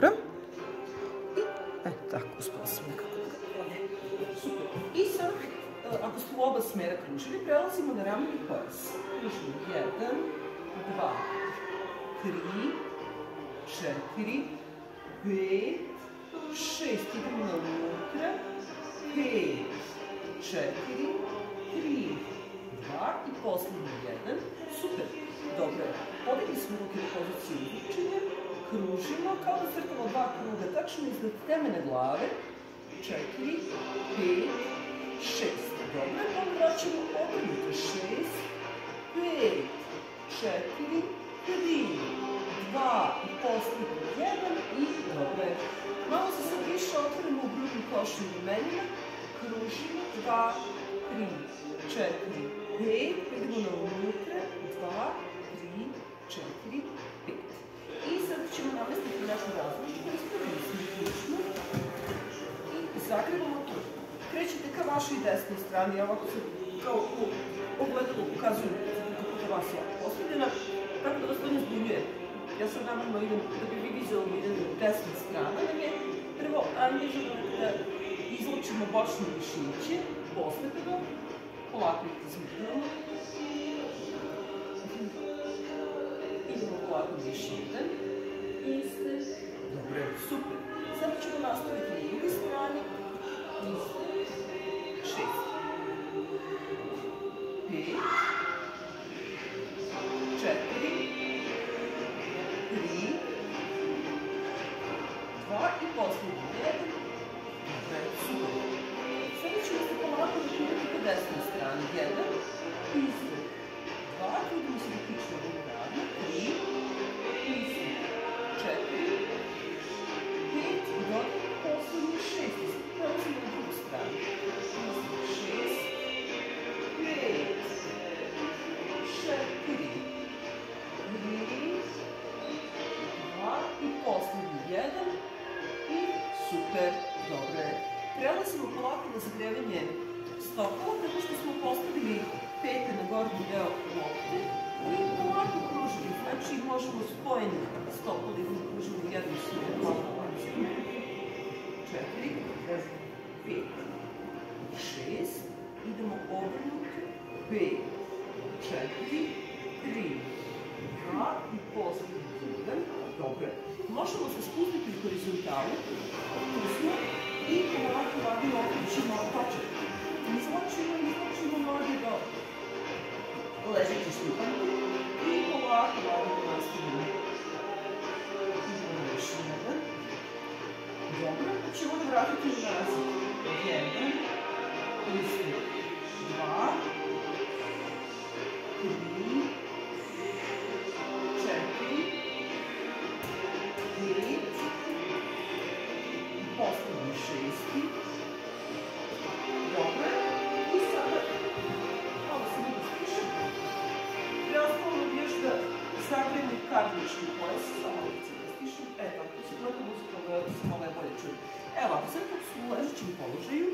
добра. Е, така, успела съм nekako. И са, ако столоба сме разключили, трябва да си надаряме и пърс. Включим е един, два, три, четири, пет, шест. Идем на навътре. Пет, четири, три, два и после на един. Супер! Добре. Ходили сме в позиции учения. Kružimo kao da crtamo dva kruga, tačno iznad temene glave. Četiri, pet, šest. Dobro, pa vraćamo obrnuto. Šest, pet, četiri, tri, dva i poslednji jedan i dobro. Malo se sad više otvorimo u grudnim košnim ramenima, kružimo, dva, tri, četiri, pet, idemo na unutra, dva, tri, četiri. I sad ćemo namestiti našu različitu, ispravimo smo i zagrevamo tu. Krećete ka vašoj desnoj strani, ja ovako se kao u ogledalu ukazujem kako je vas ja postavljena, tako da vas to ne zbunjuje. Ja sad namerno idem, da bi vi vizualno idem desna strana, nam je prvo angažovano da izlučimo bočne mišiće, postepeno, polako ih izmrnemo. Polako još jedan. Iste. Dobro, super. Sada ćemo nastaviti na druge strane. Iste. Šest. Pet. Četiri. U ležećem položaju,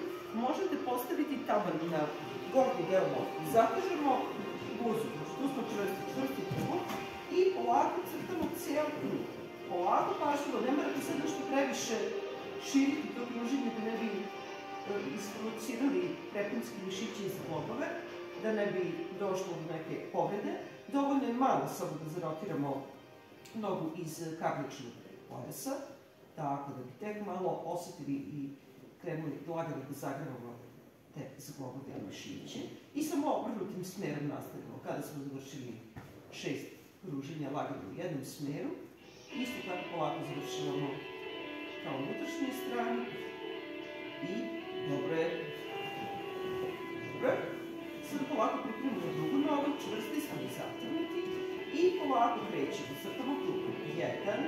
možete postaviti taban na gornji deo lopte. Zatežemo guzu, tu čvrsti, čvrsti trbuh i polako crtamo cijel krug. Polako pažljivo, ne morate sad nešto previše širiti to kruženje da ne bi e, isprovocirali prepinski mišići iz globove, da ne bi došlo do neke povrede. Dovoljno je malo samo da zarotiramo nogu iz kabličnog pojasa, tako da bi tek malo osetili i krenuli lagano da zagrevamo te zglobove mišiće. I samo obrnutim smerom nastavimo. Kada smo završili šest kruženja lagano u jednom smeru, isto tako polako završavamo ka unutrašnjoj strani i dobro je. Dobro. Sad polako pripremimo drugu nogu, čvrsti smo i zatrnuti i polako krećemo. Crtamo krug. Jedan,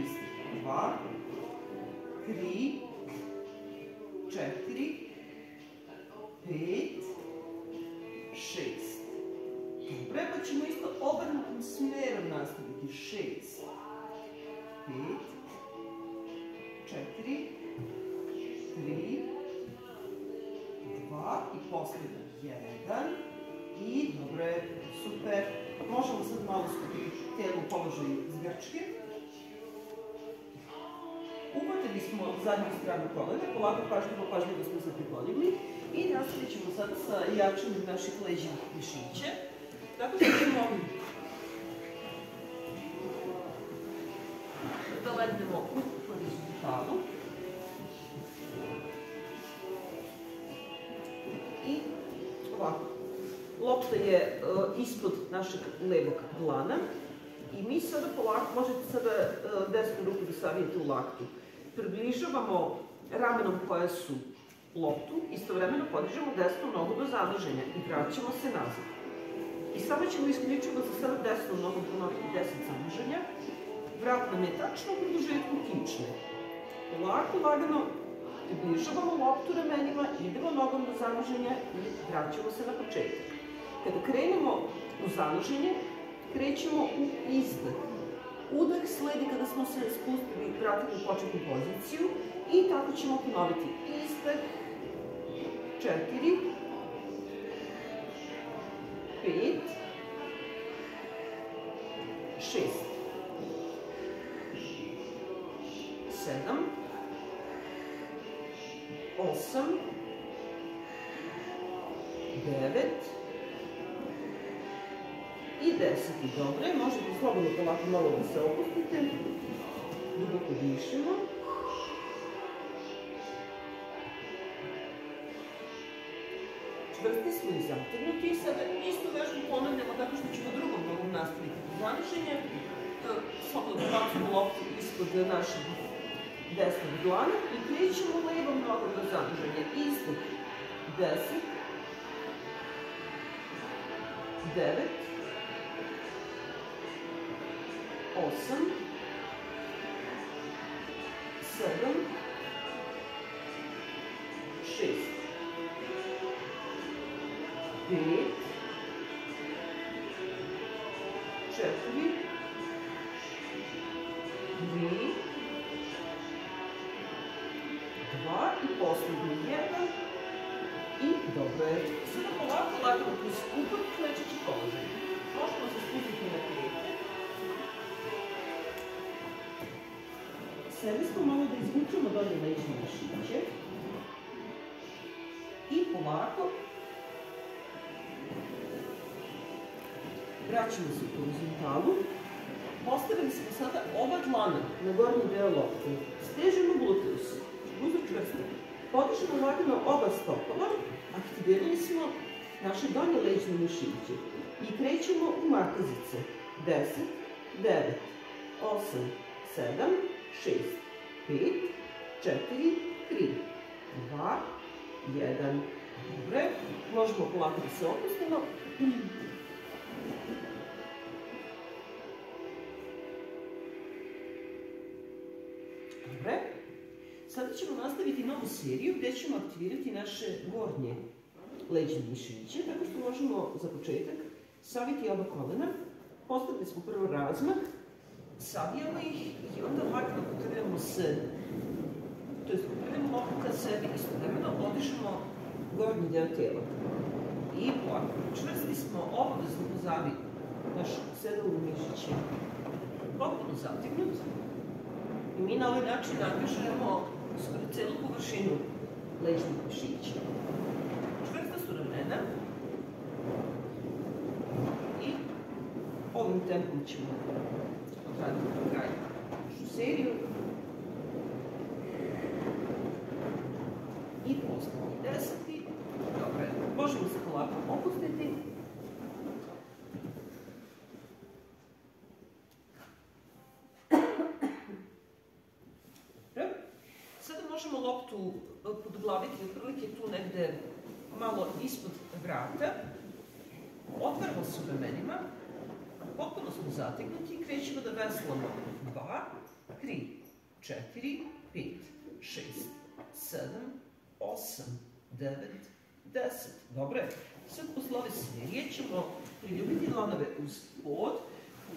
isti, dva, tri, četiri, pet, šest. Dobro, pa ćemo isto obrnutim smerom nastaviti. Šest, pet, četiri, tri, dva i posljedno jedan. I dobro je, super. Možemo sad malo skupiti telo u položaju zgrčke. Postavili smo zadnju stranu kolena, polako pažljivo, pažljivo smo se priklonili i nastavit ćemo sada sa jačanjem naših leđnih mišića. Tako da ćemo da legnemo u horizontalu. I ovako, lopta je uh, ispod našeg levog dlana i mi sada polako, možete sada uh, desnu ruku da savijete u laktu. Približavamo ramenom pojasu loptu, istovremeno podižemo desnu nogu do zadrženja i vraćamo se nazad. I sada ćemo isključivo za sada desnu nogu ponoviti 10 zadrženja. Vrat nam je tačno u produžetku kične. Polako, lagano približavamo loptu ramenima, idemo nogom do zanoženja i vraćamo se na početak. Kada krenemo u zanoženje, krećemo u izdah. Udah sledi kada smo se spustili, vratili u početnu poziciju i tako ćemo ponoviti izdah, četiri, pet, šest, sedam, osam, devet i deset. I dobro možete slobodno polako malo da se opustite. Duboko dišemo. Čvrsti smo i zategnuti i sada istu vežbu ponavljamo tako što ćemo drugom nogom nastaviti zanošenje. Slobodno bacimo loptu ispod našeg desnog dlana i krećemo levom nogom do zanoženja. Ispod 10, 9, 8, 7, 6, 5, 4, 3, dva i poslednji jedan i dobro je. Sada polako lagamo kroz upor klečeći položaj. Možemo se spustiti na pete. Seli smo malo da izvučemo dolje leđne mišiće. I polako vraćamo se u horizontalu. Postavili smo sada oba dlana na gornji deo lopte. Stežemo gluteus, budu čvrsti. Podižemo lagano oba stopala, aktivirali smo naše donje leđne mišiće i krećemo u makazice. 10, 9, 8, 7, 6, 5, 4, 3, 2, 1. Dobre, možemo polako da se opustimo. Dobre. Sada ćemo nastaviti novu seriju gde ćemo aktivirati naše gornje leđne mišiće, tako što možemo za početak saviti oba kolena. Postavili smo prvo razmah, savijamo ih i onda lagano potrljamo se, to je potrljamo loptu ka sebi, istovremeno odišemo gornji deo tela. I polako, čvrsti smo, obavezno pozavi naš sedalni mišić je potpuno zategnut. I mi na ovaj način angažujemo skoro celu površinu leđnih mišića. Čvrsta su ramena. I ovim tempom ćemo našu seriju. I poslednji deseti. Dobro, možemo se polako opustiti. Sada možemo loptu podglaviti otprilike tu negde malo ispod vrata. Otvaramo se. Potpuno smo zategnuti i krećemo da veslamo 2, 3, 4, 5, 6, 7, 8, 9, 10. Dobro je. Sad posle ove serije ćemo priljubiti dlanove uz pod.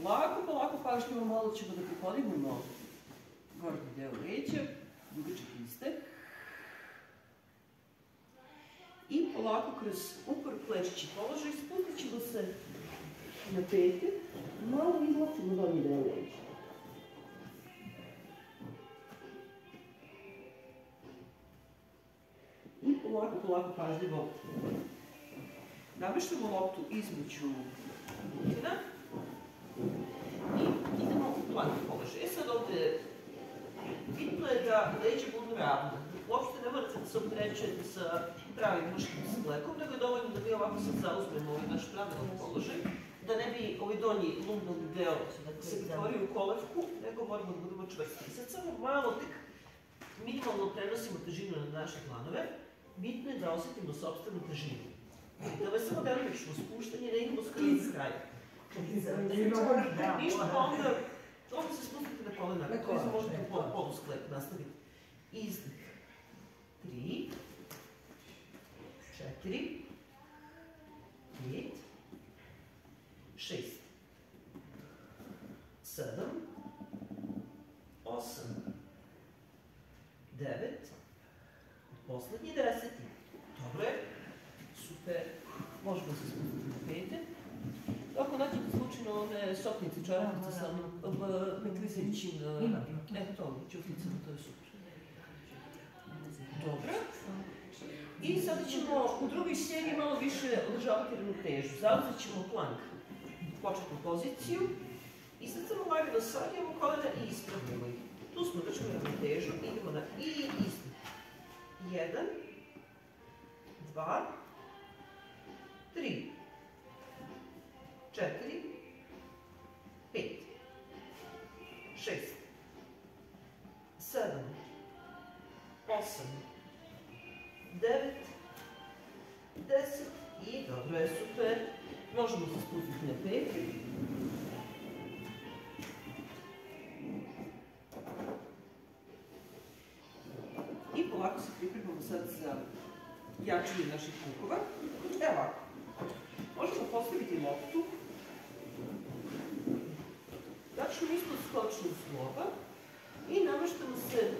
Polako, polako, pažljivo, malo ćemo da pripodignemo gornji deo leđa, dugačak istek. I polako kroz upor plešći položaj spustit ćemo se na pete, malo izlačimo donji deo leđa. polako, polako, pažljivo nameštamo loptu između butina i idemo u plank položaj. E sad ovde, bitno je da leđe budu ravne. Uopšte ne morate da se opterećujete sa pravim muškim sklekom, nego je dovoljno da mi ovako sad zauzmemo ovaj naš pravilan položaj, da ne bi ovaj donji lumbalni deo se pretvorio u kolevku, nego moramo da budemo čvrsti. Sad samo malo tek minimalno prenosimo težinu na naše planove, bitno je da osetimo sobstvenu težinu. Da je samo delimično spuštanje, da idemo skroz iz kraja. Ništa pa onda, onda se spustite na kolena, na kolena možete pol, polusklep nastaviti. Izdih. Tri, četiri, pet, šest, sedam, osam, devet, poslednji deseti. Dobro je, super, možemo se spustiti na pete. Ako nađete slučajno one sopnice, čarapice sa metlisećim, e to, ćuflicama, to je super. Dobro. I sada ćemo u drugoj seriji malo više održavati ravnotežu. Zauzet ćemo plank, početnu poziciju i sad samo lagano savijamo kolena i ispravljamo ih. Tu smo držali ravnotežu, idemo na i isto. Jedan, dva, tri, četiri, pet, šest, sedam, osam, devet, deset i dobro je, super. Možemo se spustiti na pet. I polako se pripremamo sad za jačanje naših kukova. Evo ovako. Možemo postaviti loptu. Tačno ispod skočnog zgloba i namaštamo se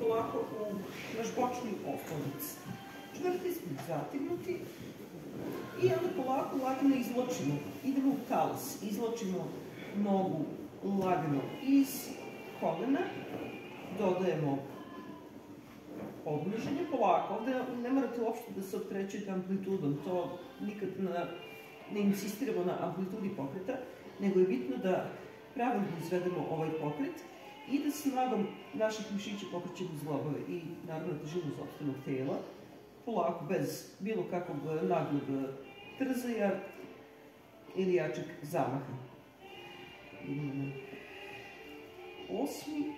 polako u naš bočni oslonic. Čvrti smo zatignuti i onda polako lagano izločimo. Idemo u talas, izločimo nogu lagano iz kolena, dodajemo odmnoženje polako. Ovde ne morate uopšte da se optrećujete amplitudom, to nikad ne insistiramo na amplitudi pokreta, nego je bitno da pravilno izvedemo ovaj pokret i da snagom naših mišića pokrećemo zglobove i naravno težinu sobstvenog tela, polako, bez bilo kakvog naglog trzaja ili jačeg zamaha. Na osmi,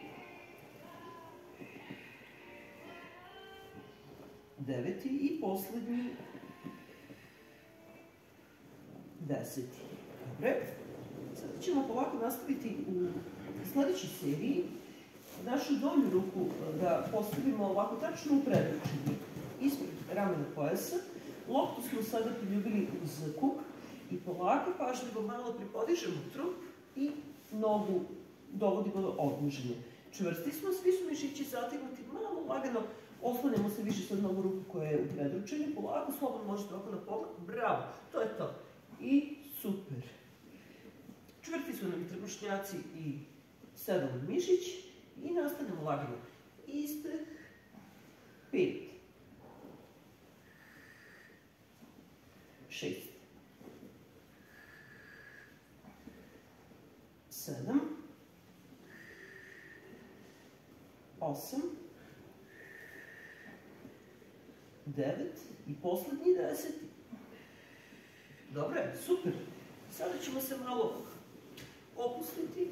deveti i poslednji deseti. Dobre. Sada ćemo polako nastaviti u sledećoj seriji našu donju ruku da postavimo ovako tačno u predručenju ispred ramena pojasa. Loptu smo sada priljubili uz kuk i polako, pažljivo malo pripodižemo trup i nogu dovodimo do odmuženja. Čvrsti smo, svi su mišići zategnuti, malo lagano Oslanjamo se više sad na ovu ruku koja je u predručenju, polako, slobodno možete ovako na pogled, bravo, to je to. I super. Čvrti su nam trbušnjaci i sedam mišić i nastavljamo lagano. Istih, pet, šest, sedam, osam, devet i poslednji deseti. Dobre, super. Sada ćemo se malo opustiti.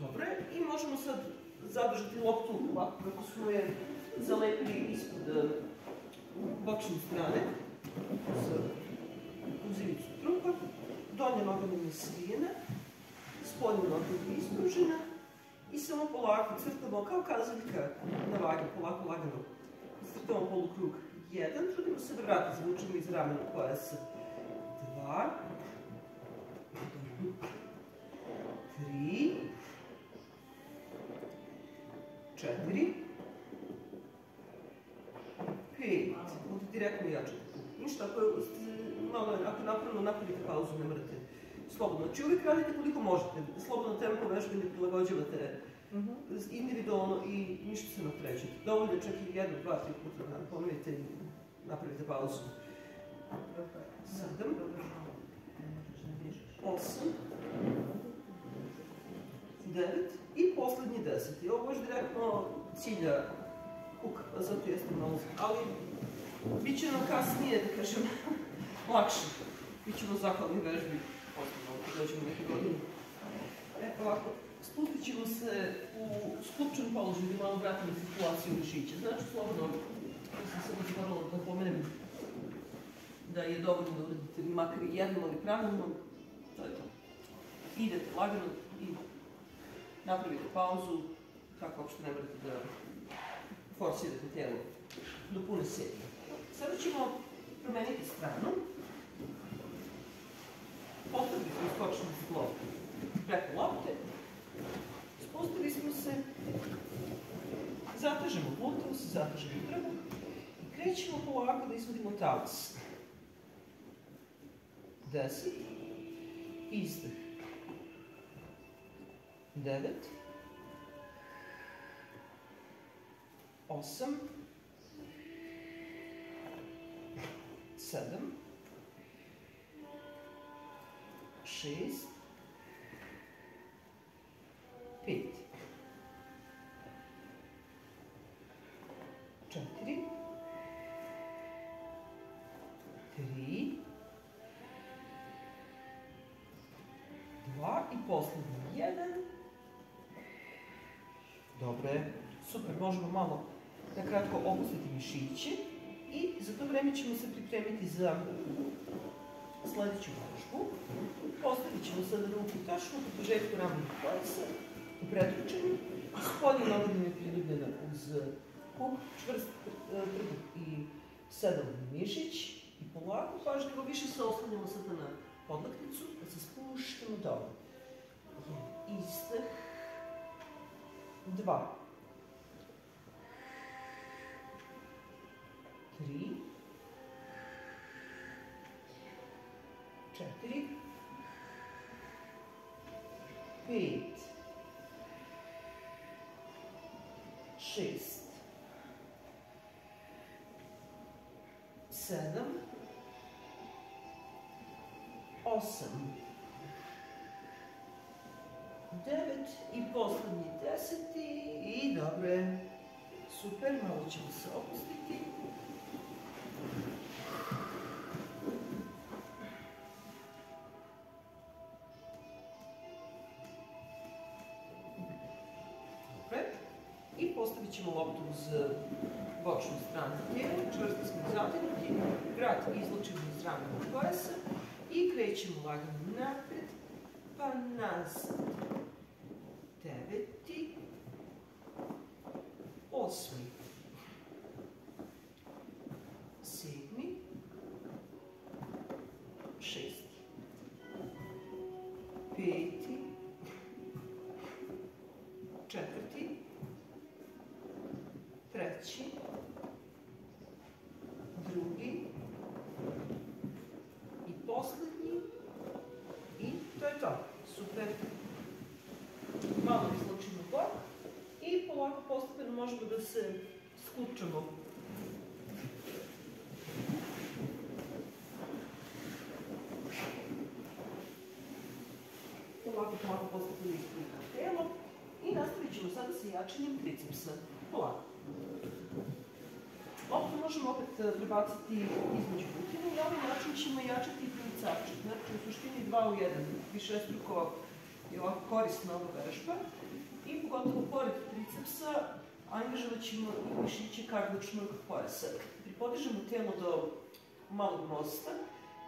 Dobre, i možemo sad zadržati loptu ovako kako smo je zalepili ispod uh, bočne strane sa uzivicu trupa. Donja noga nam je svijena, spodnja noga je ispružena i samo polako crtamo kao kazaljka na vage, polako lagano. Crtamo polukrug jedan, trudimo se da vrata zvučimo iz ramena pojasa. Dva, tri, četiri, pet. Ovdje direktno jačate. Ništa, ako, malo, ako napravno napravite pauzu, ne morate slobodno. Znači uvijek radite koliko možete. Slobodno tempo vežbe ne prilagođavate Mhm. individualno i ništa se ne opterećete. Dovoljno čak i jedno, dva, tri puta na dan ponovite i napravite pauzu. Sedam, osam, devet i poslednji deset. I ovo baš direktno cilja kuk, a zato jeste malo, ali bit će nam kasnije, da kažem, lakše. Bićemo zahvalni vežbi, posebno ako dođemo neke godine. E, ovako, spustit ćemo se u skupčan položaj da malo vratimo cirkulaciju mišića. Znači, slobodno, ja sam samo zaboravila da pomenem da je dovoljno da uradite makar jednom ali pravilno, to je to. Idete lagano i napravite pauzu, kako uopšte ne morate da forsirate telo do pune sedme. Sada ćemo promeniti stranu. Postavili smo s lopte. preko lopte. Spustili smo se, zatežemo butom, se zatežemo drvo i krećemo polako da izvodimo talas. Deset, izdah, 9, 8, 7, 6, 5, 4, 3, 2 i poslednji. Dobro je, super, možemo malo na kratko opustiti mišiće i za to vreme ćemo se pripremiti za sledeću vežbu. Postavit ćemo sada ruku tačno po požetku ramena pojasa u pretručenju. Spodnje noge da mi priljubljene uz kuk, čvrst trbuh i sedalni mišić. I polako, pažljivo, više se oslanjamo sada na podlakticu, da se spuštamo dole. Izdeh. Dva. Tri. Četiri. Pet. Šest. Sedam. Osam. Devet i poslednji deseti i dobro je. Super, malo ćemo se opustiti. Dobre. I postavit ćemo loptu uz bočnu stranu tijela, čvrsto smo zategnuti, vrat izlučimo iz ramenog pojasa i krećemo lagano napred, pa nazad. Deveti, osmi, ispuljamo telo i nastavit ćemo sada sa jačanjem tricepsa. Polako. Loptu možemo opet e, prebaciti između rutina i na ovaj način ćemo jačati tricepčik. Znači, u suštini dva u jedan. Više struko je ovako korisna ova vežba. I pogotovo pored tricepsa angažovat ćemo i mišiće kardičnog pojasa. Pripodižemo telo do malog mosta,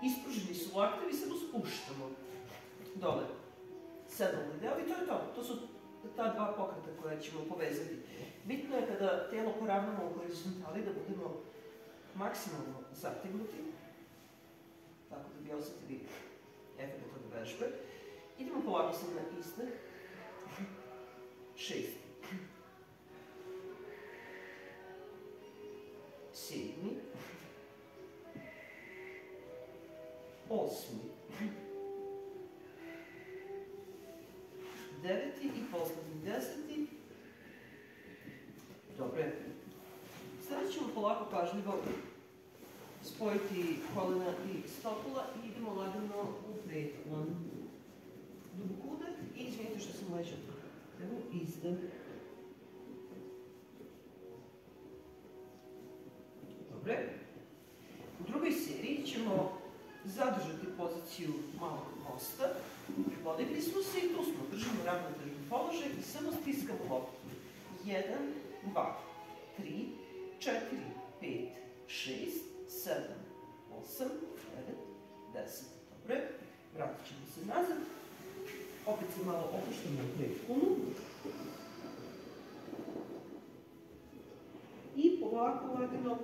ispruženi su laktevi, sad spuštamo dole sedalni deo i to je to. To su ta dva pokreta koja ćemo povezati. Bitno je kada telo poravnamo u horizontali da budemo maksimalno zategnuti, tako da bi osetili efekt od vežbe. Idemo polako sad na izdeh. Šest. Sedmi. Osmi. deveti i poslednji deseti. Dobro. Sada ćemo polako pažljivo spojiti kolena i stopula i idemo lagano u pretlon. Dubok udah i izvijete što sam leđa. Evo izdah. I samo stiskamo loptu. 1, 2, 3, 4, 5, 6, 7, 8, 9, 10. Dobre. Vratit ćemo se nazad. Opet se malo opuštamo u pretklonu. I polako, lagano,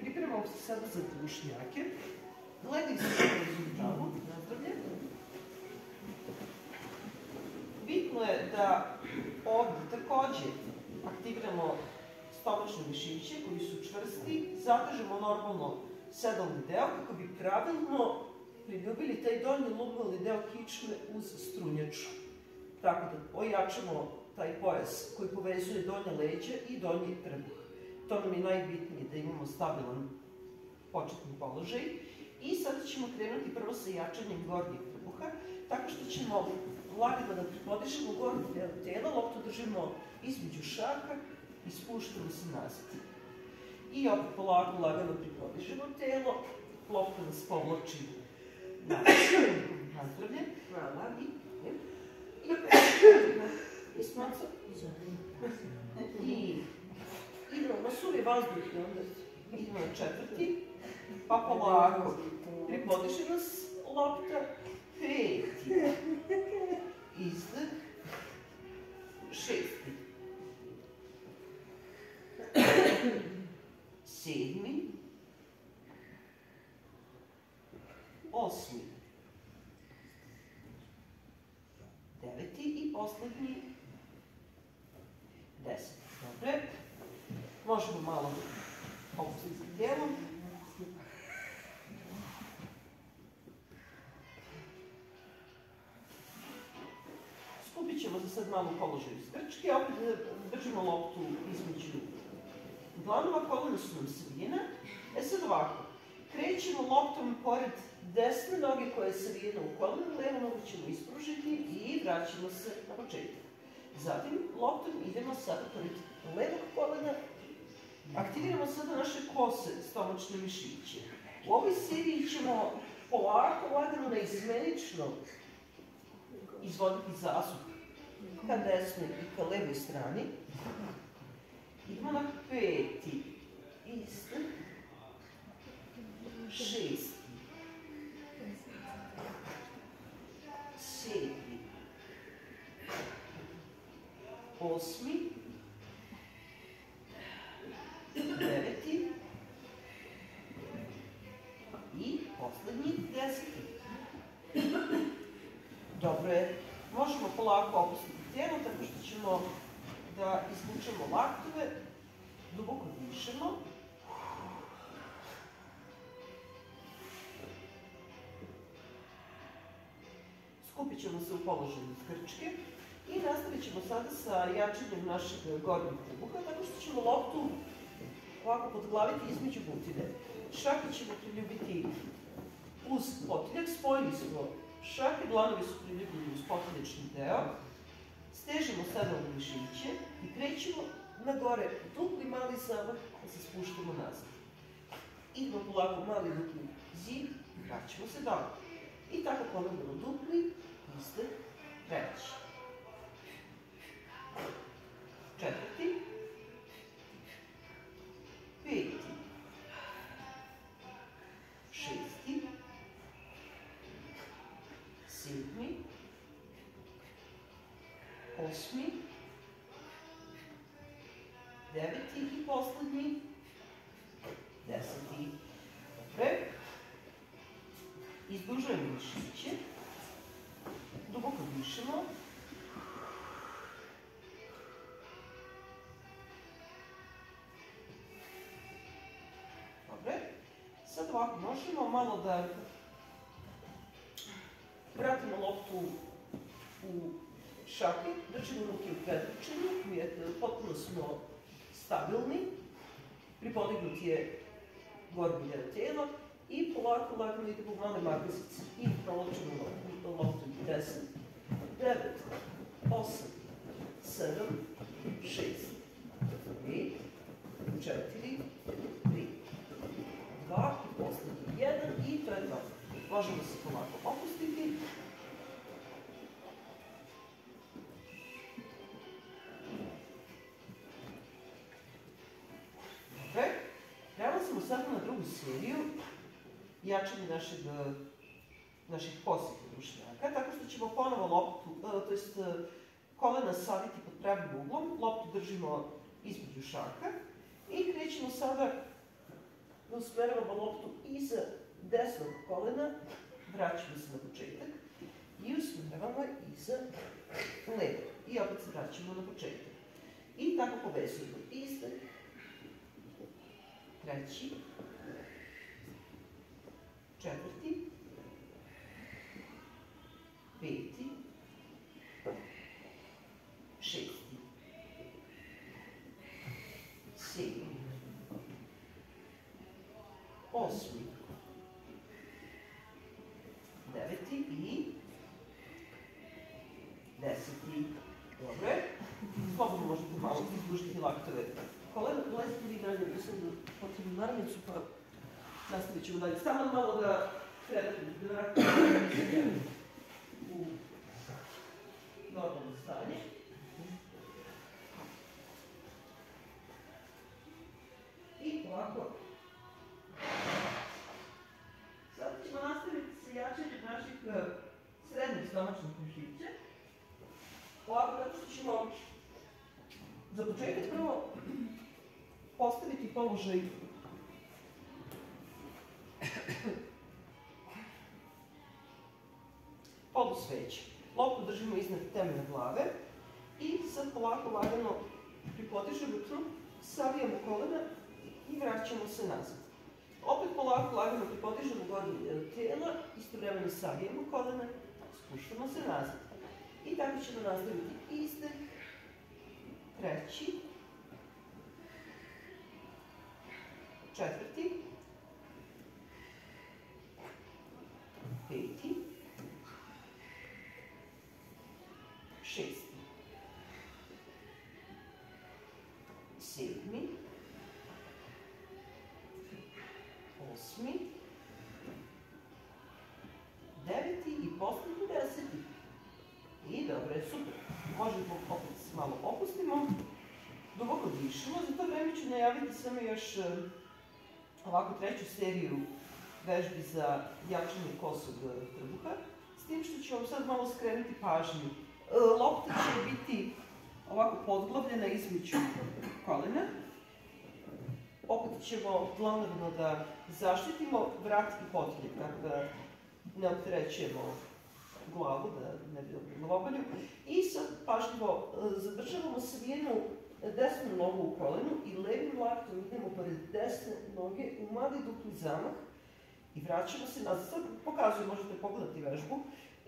pripremamo se sada za tušnjake. Gledaj se u tamo, nazdravlje. Bitno je da ovdje takođe aktiviramo stomačne mišiće koji su čvrsti, zatežemo normalno sedalni deo kako bi pravilno priljubili taj donji lubovni deo kičme uz strunjaču. Tako da ojačamo taj pojas koji povezuje donje leđa i donji trbuh. To nam je najbitnije da imamo stabilan početni položaj. I sada ćemo krenuti prvo sa jačanjem gornjeg trbuha, tako što ćemo lagano da pripodišemo gornji deo tela, loptu držimo između šaka i spuštamo se nazad. I opet polako lagano pripodižemo telo, lopta nas povlači nazdravlje. Hvala. I, i, i, smaca. I idemo na suvi vazduh i onda idemo na četvrti, pa polako. Pripodiše nas lopta, peti, izdah, šesti, sedmi, osmi, deveti i poslednji, deseti. Dobre. Možemo malo opustiti tijelom. U položaju skrčke, opet držimo loptu između dlanova, kolena su nam savijena. E sad ovako, krećemo loptom pored desne noge koja je savijena u kolenu, levu nogu ćemo ispružiti i vraćamo se na početak. Zatim, loptom idemo sada pored levog kolena, aktiviramo sada naše kose, stomačne mišiće. U ovoj seriji ćemo polako, lagano, neizmenično izvoditi zasuk ka desnoj i ka levoj strani. Idemo na peti, izdah, šesti, sedmi, osmi, deveti. I poslednji deseti. Dobro je, možemo polako opustiti tijelo tako što ćemo da izvučemo laktove, duboko dišemo. Skupit ćemo se u položaju skrčke i nastavit ćemo sada sa jačanjem našeg gornjeg trbuha, tako što ćemo loptu ovako podglaviti između butine. Šake ćemo priljubiti uz potiljak, spojili smo šake, dlanovi su priljubljeni uz potilječni deo. Stežemo sada u mišiće i krećemo na gore dupli mali zamah, da se spuštamo nazad. Idemo polako mali dupli zid i vraćamo se dole. I tako ponavljamo dupli, izdah, treći. Četvrti, osmi, deveti i poslednji, deseti. Dobre. Izdužujemo mišiće. Duboko dišemo. Dobre. Sad ovako možemo malo da vratimo loptu u šake, držimo ruke u predručenju, uvijek potpuno smo stabilni. Pripodignuti je gornji deo tijela i polako lagano idemo u male markasice i prolačimo loptu 10, 9, 8, 7, 6, 5, 4, 3, 2 i poslednji 1 i to je to. Možemo se polako opustiti. Seriju jačanje našeg, naših posjetnih dušnjaka, tako što ćemo ponovo loptu, to jest kolena saviti pod pravim uglom, loptu držimo između šaka i krećemo sada da usmeravamo loptu iza desnog kolena, vraćamo se na početak i usmeravamo iza levo. I opet se vraćamo na početak. I tako povezujemo izdah, treći, četvrti, peti, šesti, sedmi, osmi, deveti i deseti. Dobro je. Slobodno možete malo izdužiti laktove. Kolega, dolazite vi dalje, mislim da potrebno naravnicu, pa nastavit ćemo dalje. Samo malo da krenete, da u normalno stanje. I ovako. Sada ćemo nastaviti sa jačanjem naših eh, srednjih stomačnih mišića. Ovako, što ćemo za početak prvo postaviti položaj polusveće. Loptu držimo iznad temne glave i sad polako lagano pripodižemo tru, savijamo kolena i vraćamo se nazad. Opet polako lagano pripodižemo gornji deo tijela, istovremeno savijamo kolena, spuštamo se nazad. I tako ćemo nastaviti izdah, treći, četvrti, peti, šesti, sedmi, osmi, deveti i poslednji deseti. I dobro je, super. Možemo opet se malo opustimo, duboko dišemo, za to vreme ću najaviti samo još e, ovako treću seriju vežbi za jačanje kosog e, trbuha, s tim što ću vam sad malo skrenuti pažnju. E, Lopta će biti ovako podglavljena između kolena. Opet ćemo dlanovno da zaštitimo vrat i potiljak, tako da ne opterećujemo glavu, da ne bi dobili glavobolju. I sad pažljivo e, zadržavamo savijenu desnu nogu u kolenu i levim laktom idemo pored desne noge u mali dupli zamah i vraćamo se nazad. Sad pokazujem, možete pogledati vežbu.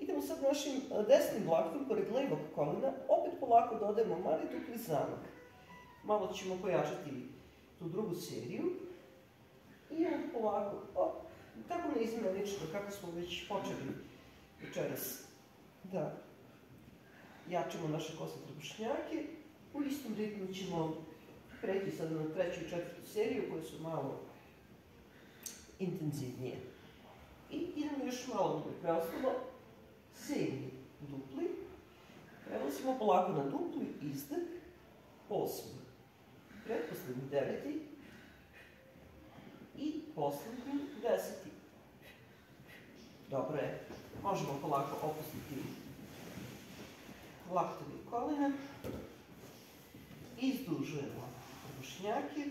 Idemo sad našim e, desnim laktom pored levog kolena, opet polako dodajemo mali dupli zamah. Malo ćemo pojačati tu drugu seriju. I onda polako, o, tako neizmenično, kako smo već počeli večeras da jačamo naše kosne trbušnjake. U istom ritmu ćemo preći sad na treću i četvrtu seriju koje su malo intenzivnije. I idemo još malo da preostalo sedmi dupli. Prelazimo polako na dupli izdah, osmi, pretposlednji deveti i poslednji deseti. Dobro je. Možemo polako opustiti laktovi kolena. Izdužujemo trbušnjake.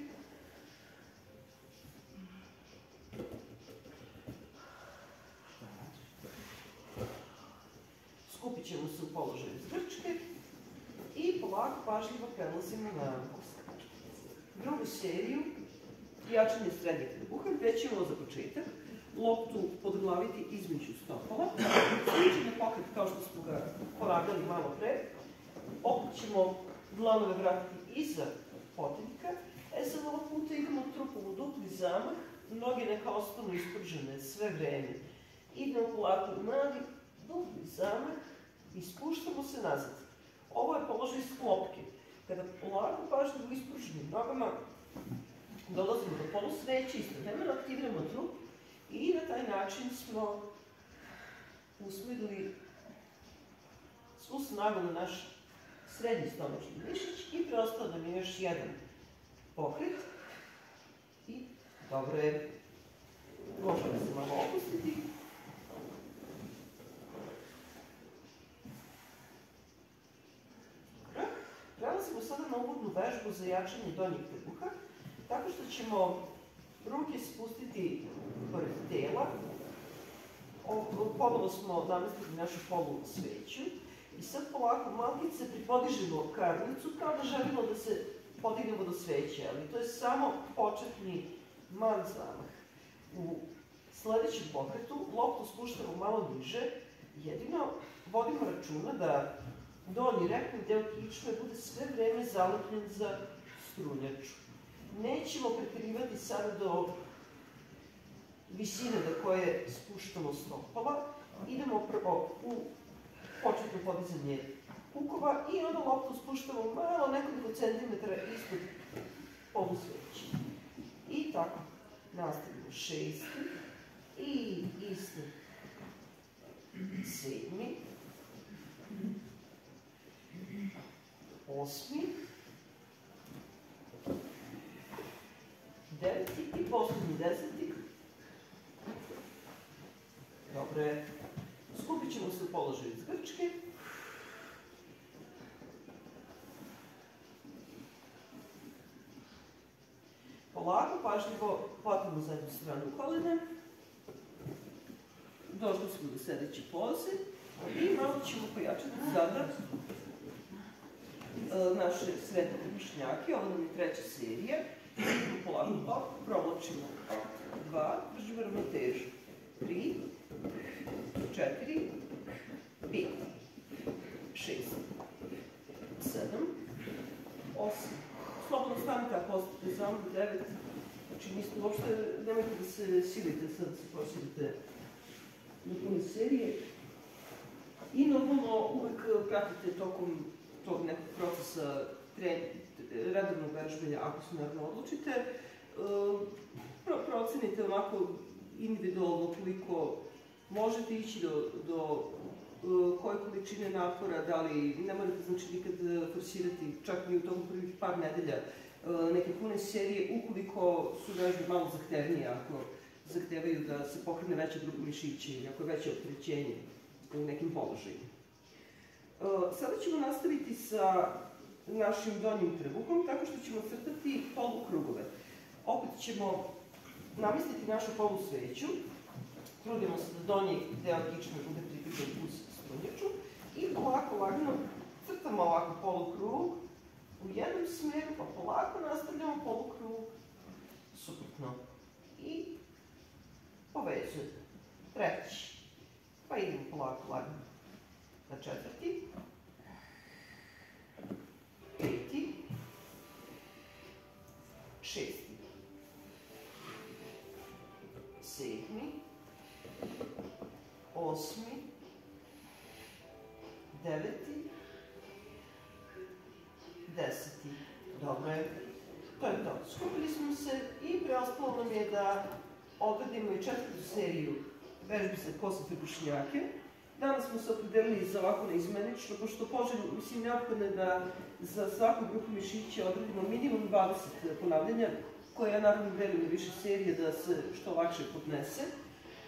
Skupit ćemo se u položaju zgrčke i pažljivo prelazimo na drugu seriju jačanje srednjeg trbuha. Gde ćemo za početak loptu podglaviti između stopala. Sličan je pokret kao što smo ga poradili malo pre. Opet ćemo dlanove vratiti iza potiljka E sad ovog puta idemo trupom u dupli zamah, noge neka ostanu ispržene sve vreme. Idemo polako mali, dupli zamah i spuštamo se nazad. Ovo je položaj sklopke. Kada polako pažljivo ispruženim nogama dolazimo do polusveće, istovremeno aktiviramo trup i na taj način smo usmjerili svu snagu na naš srednji stomačni mišić i preostao nam je još jedan pokret. I dobro je, možemo se malo opustiti. Prelazimo sada na uvodnu vežbu za jačanje donjeg trbuha, tako što ćemo ruke spustiti pored tela, ponovo smo namestili našu polu sveću i sad polako malkice pripodižemo karnicu kao da želimo da se podignemo do sveće, ali to je samo početni mali zamah. U sledećem pokretu loptu spuštamo malo niže, jedino vodimo računa da donji rekni deo kičme bude sve vreme zalepljen za strunjaču. Nećemo preterivati sada do visine do koje spuštamo stopala, idemo prvo u početno podizanje kukova i onda loptu spuštamo malo nekoliko centimetara ispod polusveća. I tako nastavimo šesti i isto sedmi, osmi, deveti i poslednji deseti. Dobre. Skupit ćemo se u iz Grčke. Polako, pažljivo hvatamo zadnju stranu kolena. Došli smo do sledeće poze. I malo ćemo pojačati sada e, naše sredne mišnjake. Ovo nam je treća serija. Polako, pa, provlačimo dva, držimo ravnotežu. Tri, četiri, pet, šest, sedam, osam. Slobodno stanite ako ostate samo devet. Znači niste uopšte, nemojte da se silite sad, se prosilite na pune serije. I normalno uvek pratite tokom tog nekog procesa redovnog vežbanja, ako se naravno odlučite, pro, procenite onako individualno koliko možete ići do, do koje količine napora, da li ne morate znači nikad forsirati čak i u toku prvih par nedelja neke pune serije, ukoliko su vežbe malo zahtevnije, ako zahtevaju da se pokrene veća grupa mišića ili ako je veće opterećenje u nekim položajima. Sada ćemo nastaviti sa našim donjim trbuhom, tako što ćemo crtati polukrugove. Opet ćemo namestiti našu polu sveću, trudimo se da donji deo kičme bude pripitan uz strunjaču. I polako, lagano crtamo ovako polukrug u jednom smeru, pa polako nastavljamo polukrug. Suprotno. I povezujemo. Treći, pa idemo polako, lagano na četvrti, peti, šesti, sedmi, osmi, deveti, deseti. Dobro je. To je to. Skupili smo se i preostalo nam je da odradimo i četvrtu seriju vežbi za kosa trbušnjake. Danas smo se opredelili za ovako neizmenično, pošto poželjno, mislim, neophodno je da za svaku grupu mišića odradimo minimum 20 ponavljanja, koje ja naravno delim na više serije da se što lakše podnese.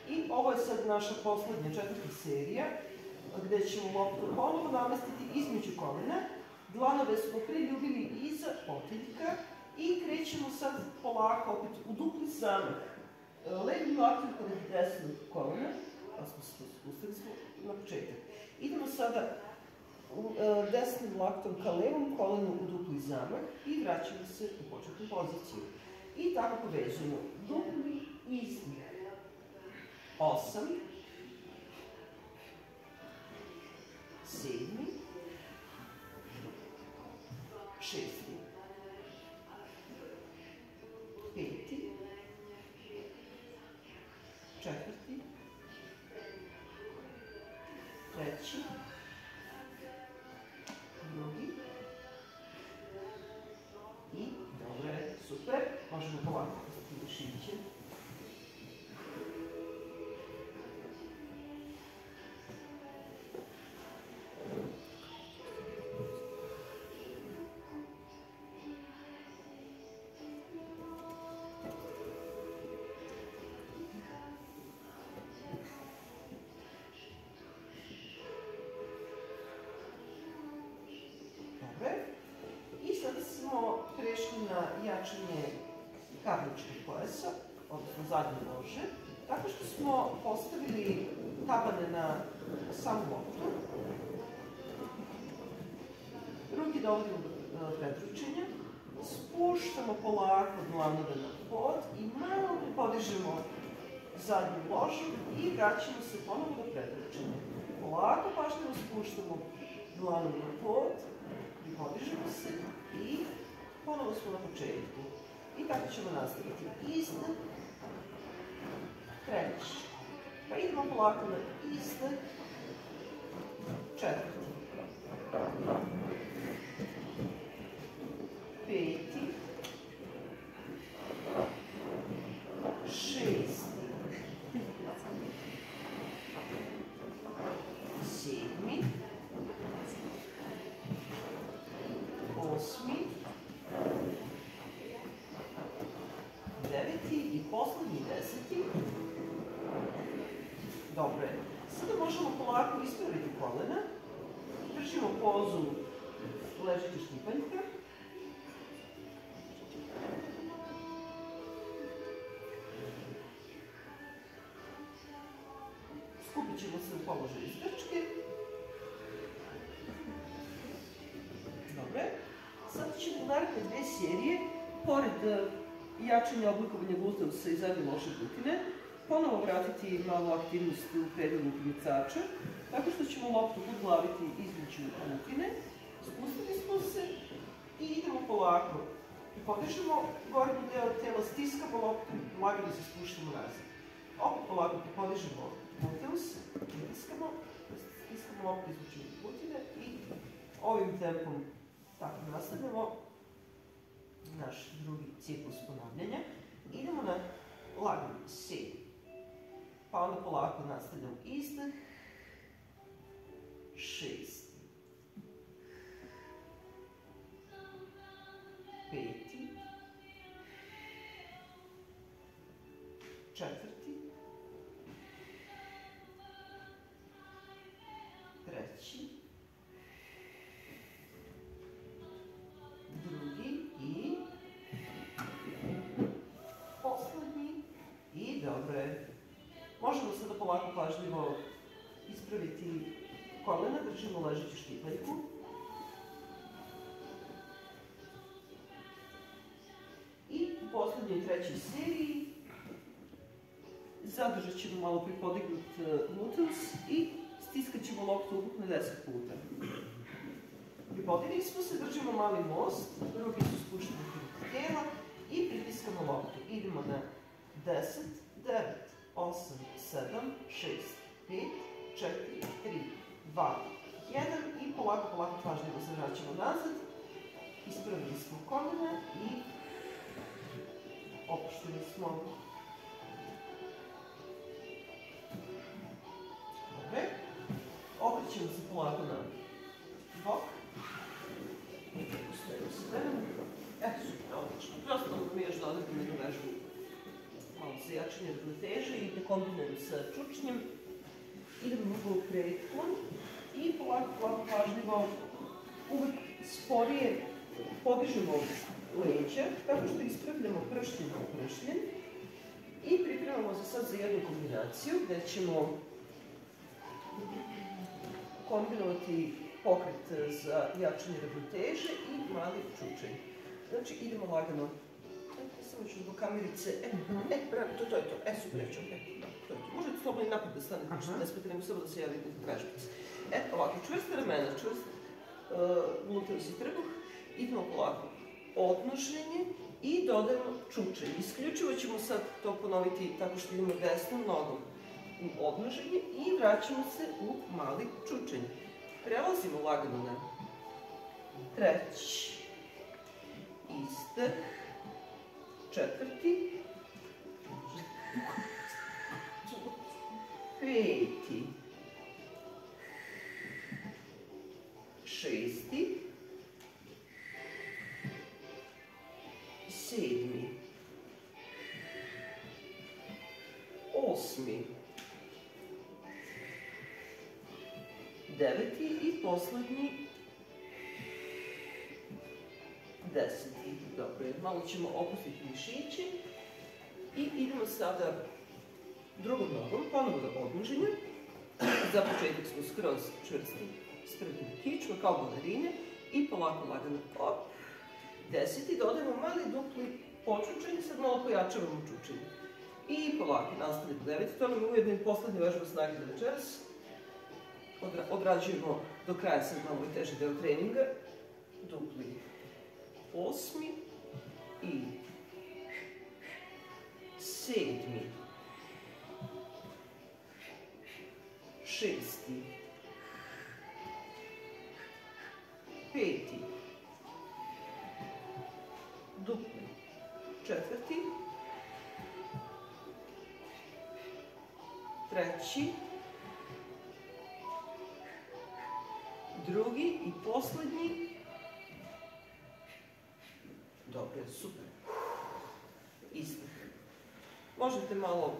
I ovo je sad naša poslednja četvrta serija, gde ćemo loptu ponovo namestiti između kolena. Dlanove smo priljubili iza potiljka i krećemo sad polako opet u dupli zamah. Levim laktom pored desnog kolena, pa smo se spustili smo na početak. Idemo sada e, desnim laktom ka levom kolenu u dupli zamah i vraćamo se u početnu poziciju. I tako povezujemo dupli izmjer. Osam. Sedmi. Šesti. Peti. Četvrti. Leci. Drugi. I dobre, super. Możemy połapać za tym uśnięciem. Jačanje karničkog pojasa, odnosno zadnje nože, tako što smo postavili tabane na samu loptu. Ruke dovodimo do predručenja, spuštamo polako dlanoga na pod i malo podižemo zadnju ložu i vraćamo se ponovo do predručenja. Polako pažljivo spuštamo dlanu na pod, podižemo se i ponovo smo na početku. I tako ćemo nastaviti. Izdah, treći. Pa idemo polako na izdah, četvrti. Peti. Šesti. Sedmi. osmi, deveti i poslednji deseti. Dobro je. Sada možemo polako ispraviti kolena. Držimo pozu ležite štipanjka. Skupit ćemo se u položaju izgrčke. Dobre. Sad ćemo u naredne dve serije, pored e, jačanja oblikovanja gluteusa i zadnje loše glutine, ponovo vratiti malo aktivnost u predelu gnjecača, tako što ćemo loptu podglaviti između glutine, spustili smo se i idemo polako. Podižemo gornji deo tela, stiskamo loptu, lagano se spuštamo nazad. Opet polako podižemo gluteus, pritiskamo, stiskamo loptu između glutine i ovim tempom tako, nastavljamo naš drugi ciklus ponavljanja. Idemo na lagani si. Pa onda polako nastavljamo izdah. Šest. Peti. Četvrti. Držimo ležeću štipaljku. I u poslednjoj trećoj seriji zadržat ćemo malo pripodignut gluteus i stiskat ćemo loptu ukupno 10 puta. Pripodigli smo se, držimo mali most, ruke su spuštene preko tijela i pritiskamo loptu. Idemo na 10, 9, 8, 7, 6, 5, 4, 3, 2, 1 i polako, polako pažljivo se vraćamo nazad. Ispravili smo kolena i opuštili smo. Dobre. Okrećemo se polako na bok. Ostavimo se vremena. Eto, super, odlično. Prosto mi još dodatno jednu vežbu malo za jačanje ravnoteže i da kombinujem sa čučnjem. Idemo u pretklon i polako, polako, pažljivo, uvek sporije podižemo leđa, tako što ispravljamo pršljen na pršljen i pripremamo za sad za jednu kombinaciju gde ćemo kombinovati pokret za jačanje ravnoteže i mali čučanj. Znači, idemo lagano. Samo ću do kamerice. E, e, bravo, to, to je to. E, super, ću. E, da, to je to. Možete slobodno napad da stanete, ništa ne smete, nego samo da se javite u vežbice. E, ovako, čvrsta ramena, čvrst uh, gluteus i trbuh. Idemo polako. Odnošenje i dodajemo čučanj. Isključivo ćemo sad to ponoviti tako što idemo desnom nogom u odnoženje i vraćamo se u mali čučanj. Prelazimo lagano na treći. Izdah. Četvrti. Peti. Šesti. Sedmi. Osmi. Deveti i poslednji deseti. Dobro, malo ćemo opustiti mišiće i idemo sada drugom nogom, ponovo do. Za početak smo skroz čvrsti, sprednje kičma kao balerine i polako lagano op. Deseti, dodajemo mali dupli počučenje, sad malo pojačavamo čučenje. I polako nastavljamo deveti, to nam je ujedno i poslednja vežba snage za večeras. Odra odrađujemo do kraja sad malo i teži deo treninga. Dupli osmi i sedmi, šesti, peti, dupli, četvrti, treći, drugi i poslednji. Dobro, super. Isto. Možete malo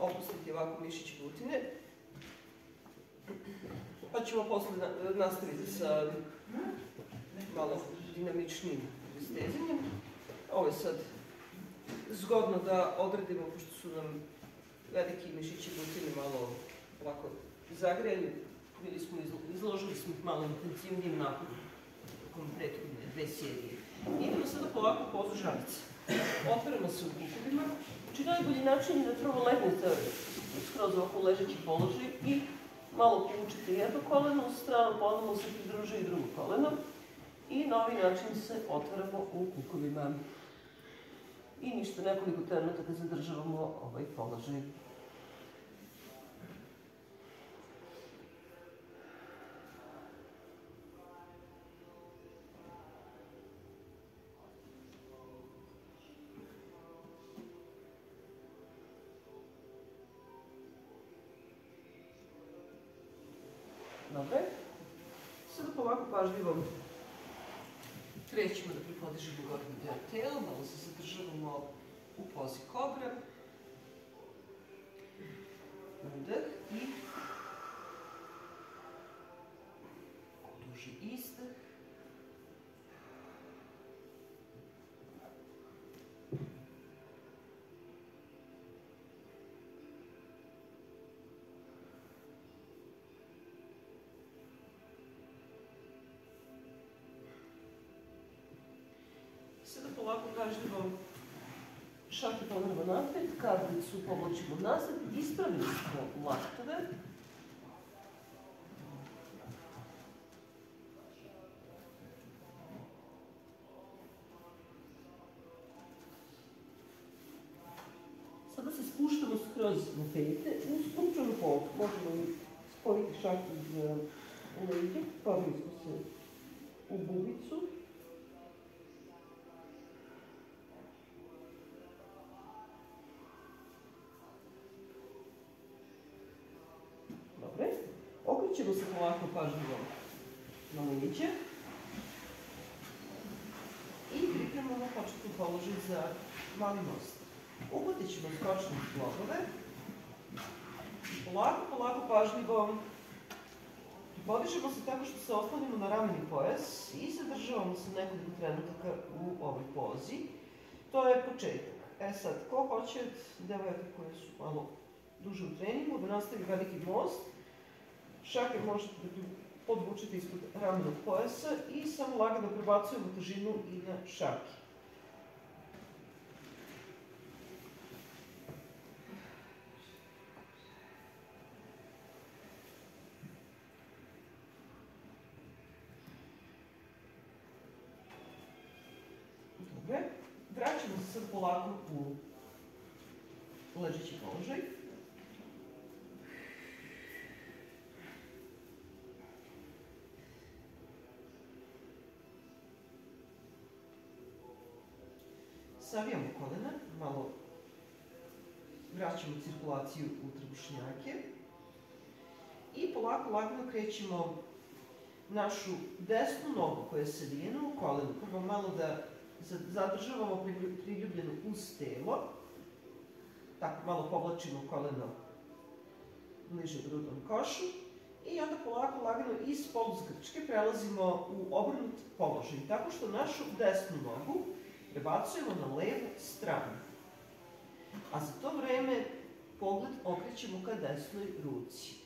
opustiti ovako mišić glutine. Pa ćemo posle nastaviti sa malo dinamičnim stezanjem. Ovo je sad zgodno da odradimo, pošto su nam veliki mišići glutine malo ovako zagrejeni. Bili smo, izložili smo malo intenzivnijim naporom tokom prethodne dve serije. Idemo sada polako pozu žalice. Otvaramo se u kukovima. Znači najbolji način je da prvo legnete skroz ovako ležeći položaj i malo povučete jedno koleno u stranu, ponovno se pridruže i drugo koleno. I na ovaj način se otvaramo u kukovima. I ništa, nekoliko trenutaka zadržavamo ovaj položaj. Polako pažljivo krećemo da pripodižemo gornji deo tela, malo se zadržavamo u pozi kobra. Sada polako pažljivo šake ponovno napred, kadricu povlačimo nazad, ispravili smo laktove. Okrećemo se polako pažljivo na leđe. I pripremamo početni položaj za mali most. Uhvatit ćemo skočne blogove. Polako, polako, pažljivo podižemo se tako što se oslanimo na rameni pojas i zadržavamo se nekoliko trenutaka u ovoj pozi. To je početak. E sad, ko hoće devojaka koje su malo duže u treningu, da nastavi veliki most, шаке можете да ги подвучите изпод рамно от пояса и само лага да пребацuje вътъжино и на шаки. Добре. Драчимо се с полако по лъжичи положай. Savijamo kolena, malo vraćamo cirkulaciju u trbušnjake i polako lagano krećemo našu desnu nogu koja je savijena u kolenu. Prvo malo da zadržavamo priljubljeno uz telo, tako malo povlačimo koleno bliže grudnom košu i onda polako lagano iz poluzgrčke prelazimo u obrnut položaj, tako što našu desnu nogu prebacujemo na levu stranu. A za to vreme pogled okrećemo ka desnoj ruci.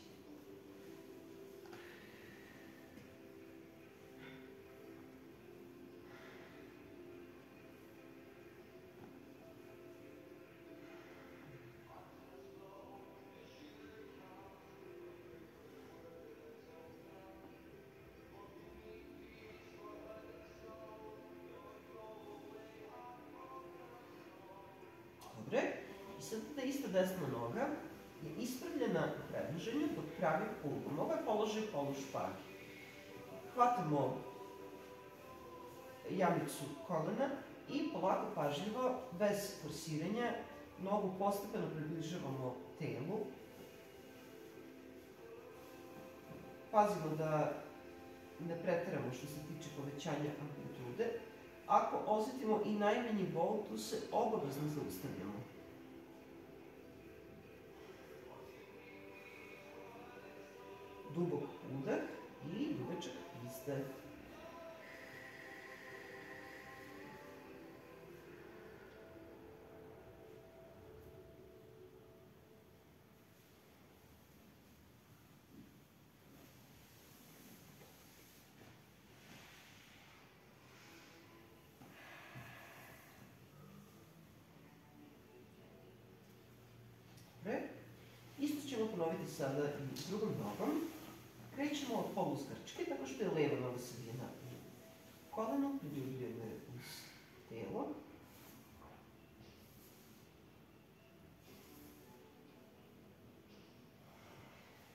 Sad ta ista desna noga je ispravljena u predloženju dok pravi ulogom. Ovo je položaj polušpage. Hvatamo jamicu kolena i polako pažljivo, bez forsiranja, nogu postepeno približavamo telu. Pazimo da ne preteramo što se tiče povećanja amplitude. Ako osetimo i najmanji bol, tu se obavezno zaustavljamo. дубок удок и дубочек листа. Добре. Изтичам от новите сада и другом ногом. Nogom. Krećemo od poluzgrčke, tako što je leva noga savijena u koleno, priljubljujemo je uz telo.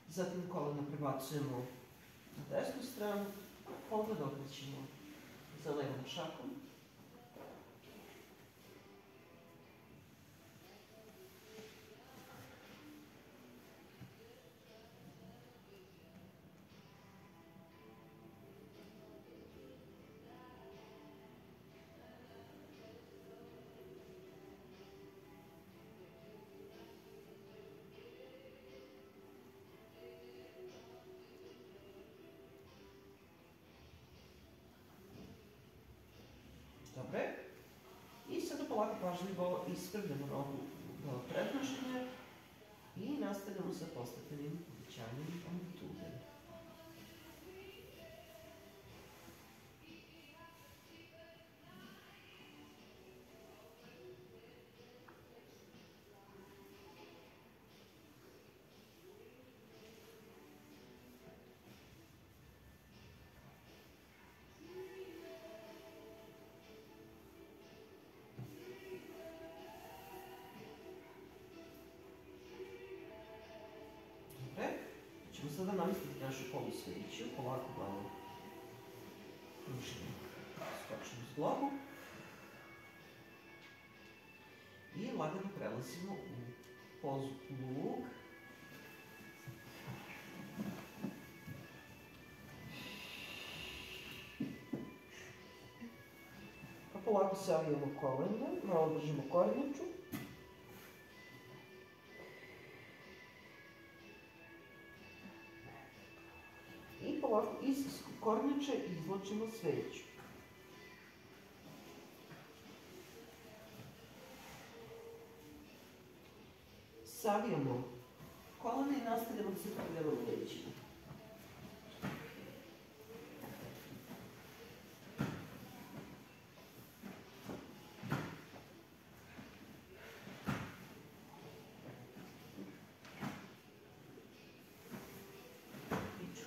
Zatim koleno prebacujemo na Polako pažljivo ispravljamo nogu do prednoženja i nastavljamo sa postepenim povećanjem amplitude. Namestiti našu polu sveću, polako malo pružimo skočimo s glavu. I lagano prelazimo u pozu plug. Pa polako savijemo kolena, malo držimo kornjaču. Kornjače izvlačimo sveću. Savijamo kolena i nastavljamo cirkulirano leđima. Piču.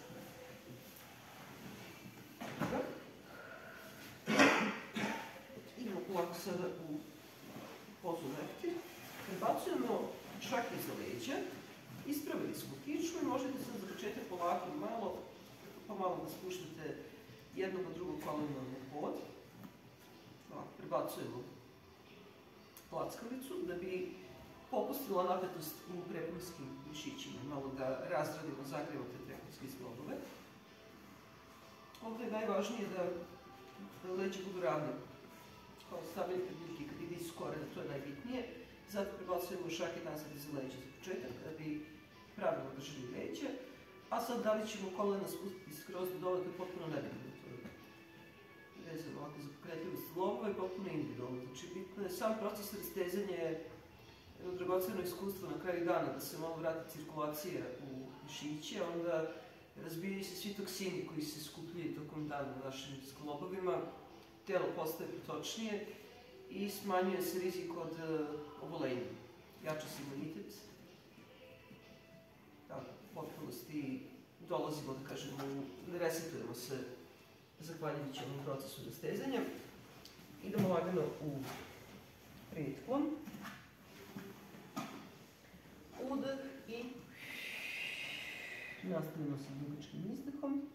Dobro. Idemo polako sada u pozu leptir. Prebacujemo čak iza leđa. Ispravili smo kičmu i možete sad za polako malo, pa malo da spuštate jedno na drugo koleno na pod. Prebacujemo klackalicu da bi popustila napetost u preponskim mišićima, malo da razradimo, zagremo te preponske zglobove. Ovde je najvažnije da leđe budu ravne, kao stavljaju prilike kad ide iz korena, to je najbitnije. Zato prebacujemo šake nazad iz leđa za početak, da bi pravilno držali leđa. A sad da li ćemo kolena spustiti skroz do dole, to je potpuno nebitno. To je vezano ovako za pokretljivost zglobova i potpuno individualno. Znači, bitno je sam proces rastezanja je jedno dragoceno iskustvo na kraju dana, da se malo vrati cirkulacija u mišiće, onda razbijaju se svi toksini koji se skupljaju tokom dana u našim zglobovima, telo postaje potočnije i smanjuje se rizik od uh, obolenja. Jača se imunitet, da, potpunosti dolazimo, da kažemo, resetujemo se zahvaljujući ovom procesu rastezanja. Idemo lagano u pretklon. Udah i nastavimo sa dugačkim izdahom.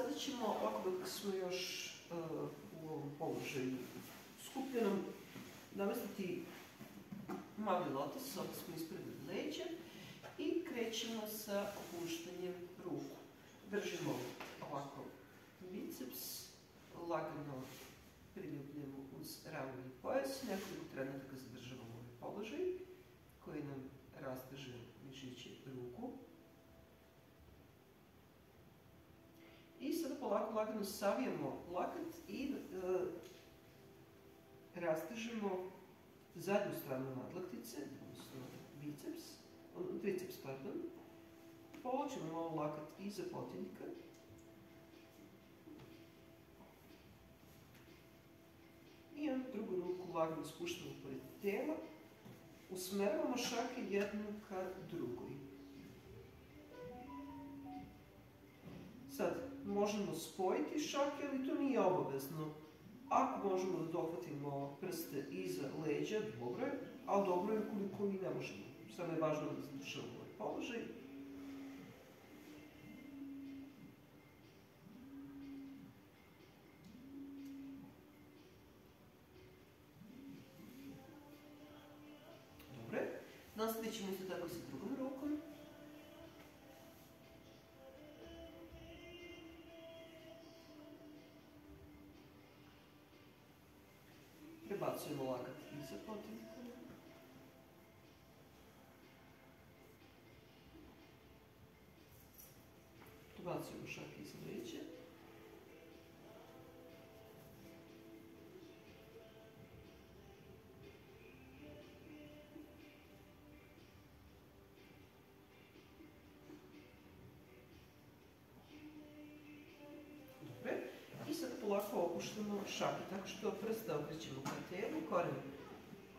sada ćemo, smo još uh, u ovom položaju skupljenom, namestiti mali ovdje smo ispred leđa i krećemo sa opuštanjem ruku. Držimo ovako biceps, lagano priljubljamo uz rameni pojas, nekoliko trenutka zadržavamo ovaj položaj koji nam rasteže mišiće ruku. I sada polako lagano savijamo lakat i e, rastežemo zadnju stranu nadlaktice, odnosno biceps, triceps, pardon. Povlačimo malo lakat iza potiljka. I onda drugu ruku lagano spuštamo pored tela. Usmeravamo šake jednu ka drugoj. Sad, možemo spojiti šake, ali to nije obavezno. Ako možemo da dohvatimo prste iza leđa, dobro je, ali dobro je ukoliko mi ne možemo. Samo je važno da zadržamo ovaj položaj. Dobre. Nastavit ćemo isto tako i sa drugom rukom. Prebacujemo lakat iza potiljka. Prebacujemo šak Polako opuštamo šake, tako što prste okrećemo ka telu, koren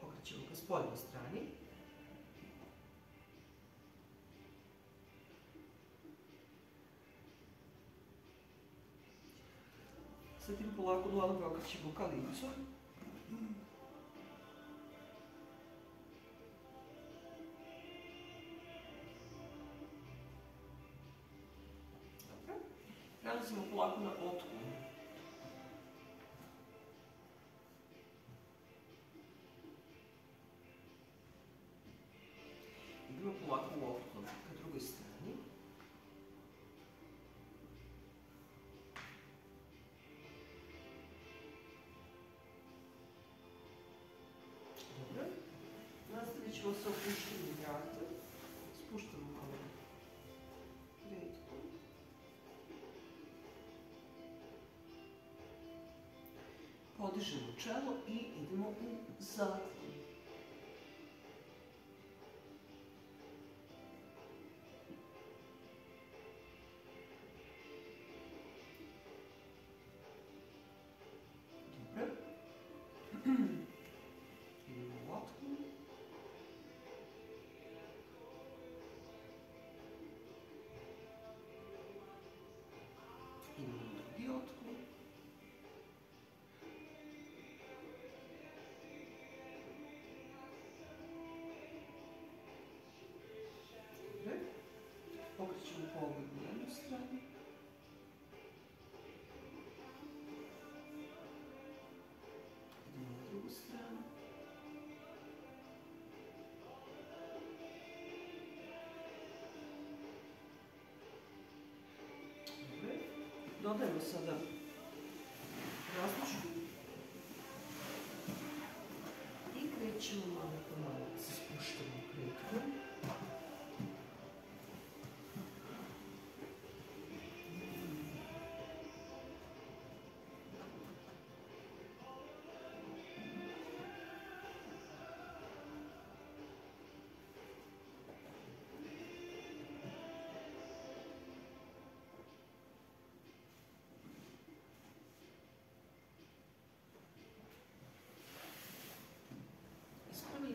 okrećemo ka spoljnoj strani. Zatim polako dlanom okrećemo ka licu. Ćemo sa opuštanjem vrata. Spuštamo malo redko. Podižemo čelo i idemo u zatvor. Dodajemo sada različku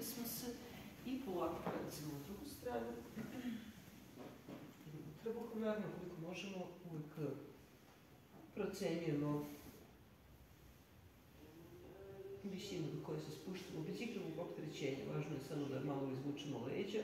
smo se i polako prelazimo na drugu stranu. Trbuhom naravno koliko možemo uvijek procenjujemo visinu do koje se spuštamo bez ikakvog opterećenja. Važno je samo da malo izvučemo leđa.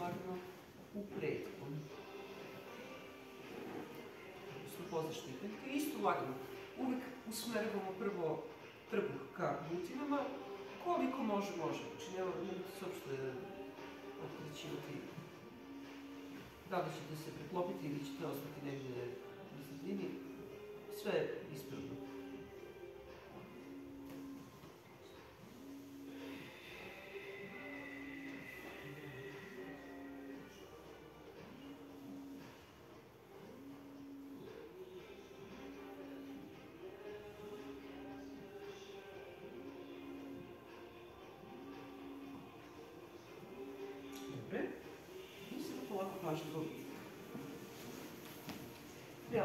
Lagano u pretku. Odnosno pozdrašne petke. Isto lagano. Uvijek usmeravamo prvo trbuh ka glutinama. Koliko može, može. Znači nema se uopšte opterećivati. Da li ćete se preklopiti ili ćete ostati negdje na sredini. Sve je ispravno.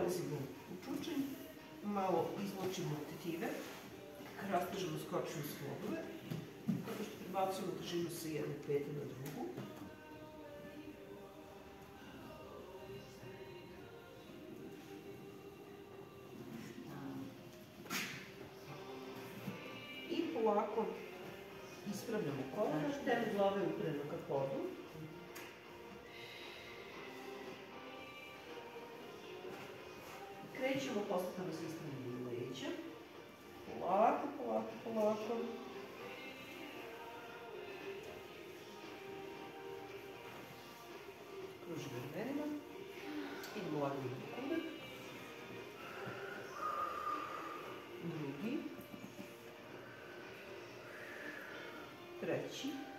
Prelazimo u čučanj, malo izločimo tetive, rastežemo skočne slobove, tako što prebacujemo težinu sa jedne pete na drugu. Krećemo postupno sa ispravljanjem leđa. Polako, polako, polako. Kružimo ramenima. Idemo lagano na kudak. Drugi. Treći.